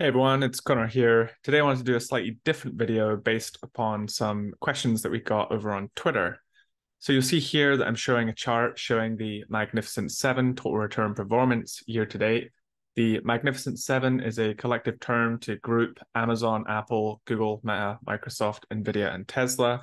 Hey everyone, it's Connor here. Today I wanted to do a slightly different video based upon some questions that we got over on Twitter. So you'll see here that I'm showing a chart showing the Magnificent Seven total return performance year to date. The Magnificent Seven is a collective term to group Amazon, Apple, Google, Meta, Microsoft, Nvidia, and Tesla.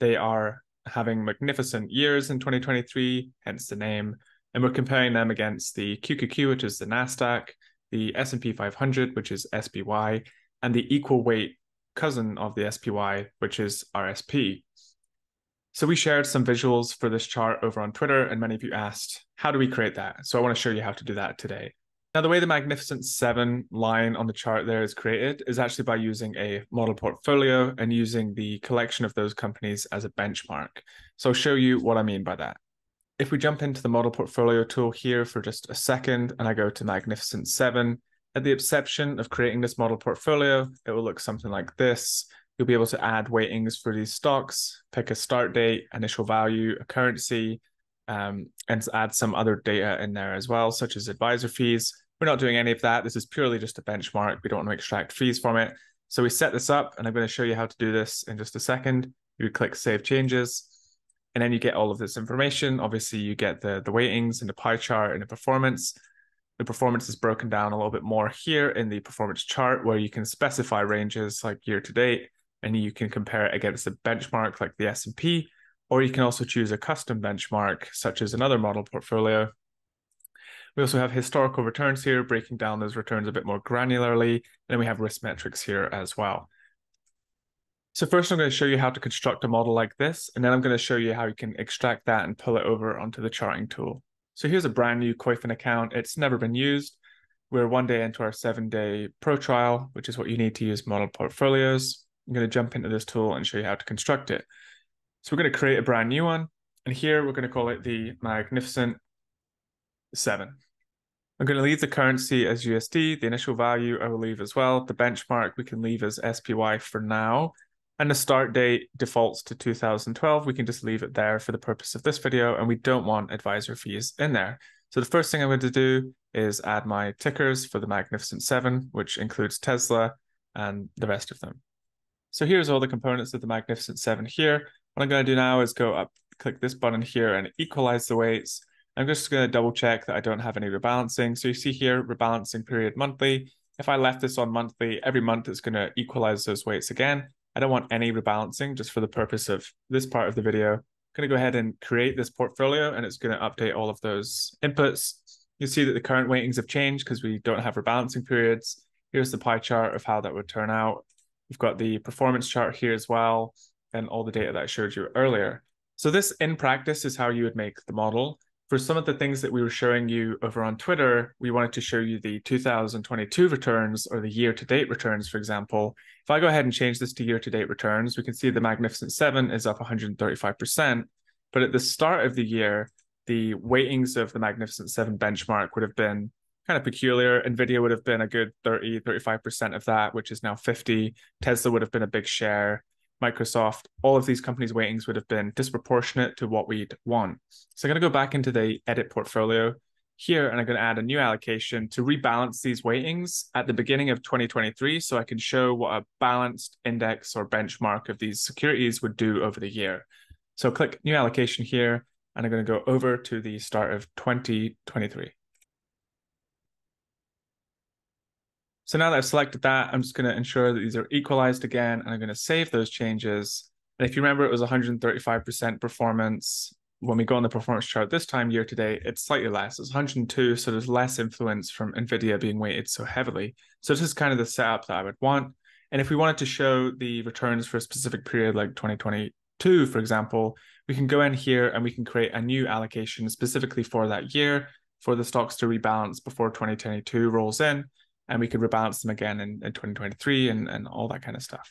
They are having magnificent years in 2023, hence the name. And we're comparing them against the QQQ, which is the NASDAQ, the S&P 500, which is SPY, and the equal weight cousin of the SPY, which is RSP. So we shared some visuals for this chart over on Twitter, and many of you asked, how do we create that? So I want to show you how to do that today. Now, the way the Magnificent Seven line on the chart there is created is actually by using a model portfolio and using the collection of those companies as a benchmark. So I'll show you what I mean by that if we jump into the model portfolio tool here for just a second and I go to Magnificent 7, at the exception of creating this model portfolio, it will look something like this. You'll be able to add weightings for these stocks, pick a start date, initial value, a currency, um, and add some other data in there as well, such as advisor fees. We're not doing any of that. This is purely just a benchmark. We don't want to extract fees from it. So we set this up, and I'm going to show you how to do this in just a second. You click Save Changes and then you get all of this information. Obviously, you get the the weightings and the pie chart and the performance. The performance is broken down a little bit more here in the performance chart, where you can specify ranges like year to date, and you can compare it against a benchmark like the S and P, or you can also choose a custom benchmark such as another model portfolio. We also have historical returns here, breaking down those returns a bit more granularly, and then we have risk metrics here as well. So first I'm going to show you how to construct a model like this, and then I'm going to show you how you can extract that and pull it over onto the charting tool. So here's a brand new Koyfin account. It's never been used. We're one day into our seven day pro trial, which is what you need to use model portfolios. I'm going to jump into this tool and show you how to construct it. So we're going to create a brand new one. And here we're going to call it the Magnificent 7. I'm going to leave the currency as USD. The initial value I will leave as well. The benchmark we can leave as SPY for now and the start date defaults to 2012. We can just leave it there for the purpose of this video, and we don't want advisor fees in there. So the first thing I'm going to do is add my tickers for the Magnificent Seven, which includes Tesla and the rest of them. So here's all the components of the Magnificent Seven here. What I'm going to do now is go up, click this button here and equalize the weights. I'm just going to double check that I don't have any rebalancing. So you see here, rebalancing period monthly. If I left this on monthly, every month it's going to equalize those weights again. I don't want any rebalancing just for the purpose of this part of the video. I'm going to go ahead and create this portfolio and it's going to update all of those inputs. You see that the current weightings have changed because we don't have rebalancing periods. Here's the pie chart of how that would turn out. We've got the performance chart here as well and all the data that I showed you earlier. So this in practice is how you would make the model for some of the things that we were showing you over on Twitter, we wanted to show you the 2022 returns or the year to date returns, for example. If I go ahead and change this to year to date returns, we can see the Magnificent Seven is up 135%. But at the start of the year, the weightings of the Magnificent Seven benchmark would have been kind of peculiar. NVIDIA would have been a good 30, 35% of that, which is now 50. Tesla would have been a big share. Microsoft, all of these companies' weightings would have been disproportionate to what we'd want. So I'm going to go back into the edit portfolio here and I'm going to add a new allocation to rebalance these weightings at the beginning of 2023 so I can show what a balanced index or benchmark of these securities would do over the year. So click new allocation here and I'm going to go over to the start of 2023. So now that I've selected that, I'm just going to ensure that these are equalized again, and I'm going to save those changes. And if you remember, it was 135% performance. When we go on the performance chart this time, year to date, it's slightly less. It's 102, so there's less influence from NVIDIA being weighted so heavily. So this is kind of the setup that I would want. And if we wanted to show the returns for a specific period like 2022, for example, we can go in here and we can create a new allocation specifically for that year for the stocks to rebalance before 2022 rolls in and we could rebalance them again in, in 2023 and, and all that kind of stuff.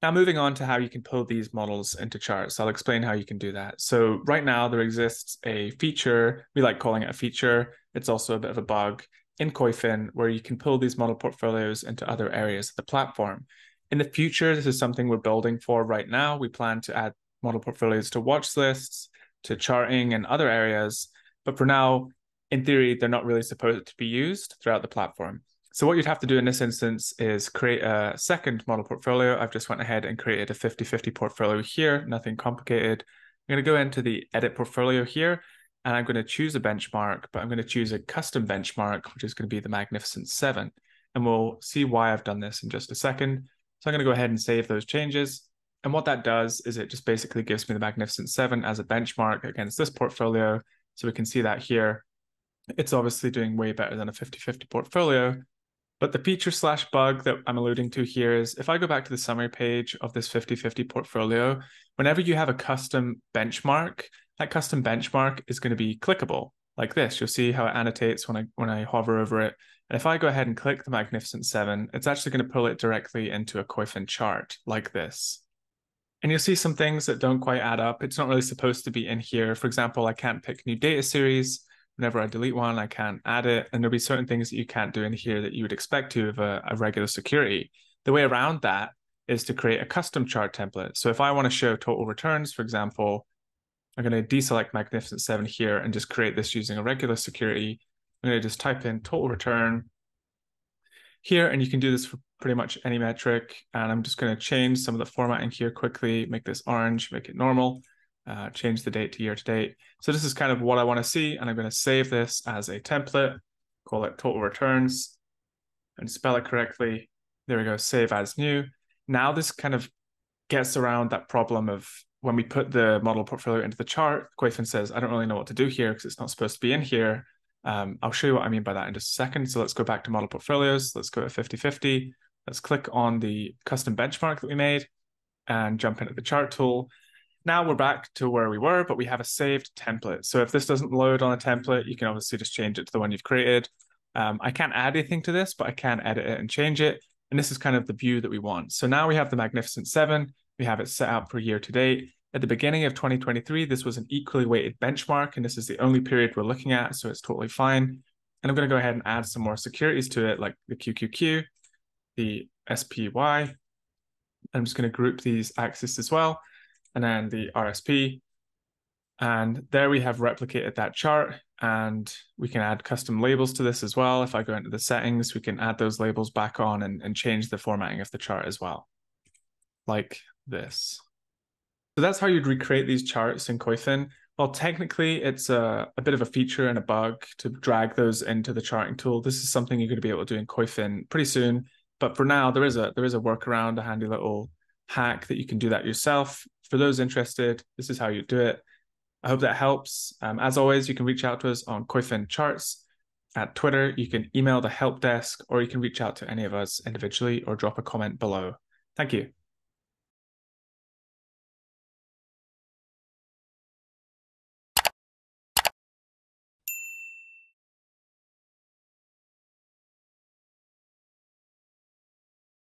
Now, moving on to how you can pull these models into charts, I'll explain how you can do that. So right now there exists a feature, we like calling it a feature. It's also a bit of a bug in Koyfin where you can pull these model portfolios into other areas of the platform. In the future, this is something we're building for right now. We plan to add model portfolios to watch lists, to charting and other areas. But for now, in theory, they're not really supposed to be used throughout the platform. So what you'd have to do in this instance is create a second model portfolio. I've just went ahead and created a 50-50 portfolio here, nothing complicated. I'm going to go into the edit portfolio here, and I'm going to choose a benchmark, but I'm going to choose a custom benchmark, which is going to be the Magnificent 7. And we'll see why I've done this in just a second. So I'm going to go ahead and save those changes. And what that does is it just basically gives me the Magnificent 7 as a benchmark against this portfolio. So we can see that here. It's obviously doing way better than a 50-50 portfolio. But the feature slash bug that I'm alluding to here is if I go back to the summary page of this 50-50 portfolio, whenever you have a custom benchmark, that custom benchmark is going to be clickable like this. You'll see how it annotates when I when I hover over it. And if I go ahead and click the Magnificent 7, it's actually going to pull it directly into a Koyfin chart like this. And you'll see some things that don't quite add up. It's not really supposed to be in here. For example, I can't pick new data series. Whenever I delete one, I can't add it. And there'll be certain things that you can't do in here that you would expect to of a, a regular security. The way around that is to create a custom chart template. So if I want to show total returns, for example, I'm going to deselect Magnificent 7 here and just create this using a regular security. I'm going to just type in total return here, and you can do this for pretty much any metric. And I'm just going to change some of the formatting here quickly, make this orange, make it normal, uh, change the date to year to date. So this is kind of what I want to see. And I'm going to save this as a template, call it total returns and spell it correctly. There we go, save as new. Now this kind of gets around that problem of when we put the model portfolio into the chart, Koyfin says, I don't really know what to do here because it's not supposed to be in here. Um, I'll show you what I mean by that in just a second. So let's go back to model portfolios. Let's go to 50-50. Let's click on the custom benchmark that we made and jump into the chart tool. Now we're back to where we were, but we have a saved template. So if this doesn't load on a template, you can obviously just change it to the one you've created. Um, I can't add anything to this, but I can edit it and change it. And this is kind of the view that we want. So now we have the Magnificent 7. We have it set out for year to date. At the beginning of 2023, this was an equally weighted benchmark, and this is the only period we're looking at, so it's totally fine. And I'm going to go ahead and add some more securities to it, like the QQQ, the SPY. I'm just going to group these axes as well, and then the RSP. And there we have replicated that chart, and we can add custom labels to this as well. If I go into the settings, we can add those labels back on and, and change the formatting of the chart as well, like this. So that's how you'd recreate these charts in Koyfin. Well, technically, it's a, a bit of a feature and a bug to drag those into the charting tool. This is something you're going to be able to do in Koyfin pretty soon. But for now, there is a there is a workaround, a handy little hack that you can do that yourself. For those interested, this is how you do it. I hope that helps. Um, as always, you can reach out to us on Koyfin Charts at Twitter. You can email the help desk, or you can reach out to any of us individually or drop a comment below. Thank you.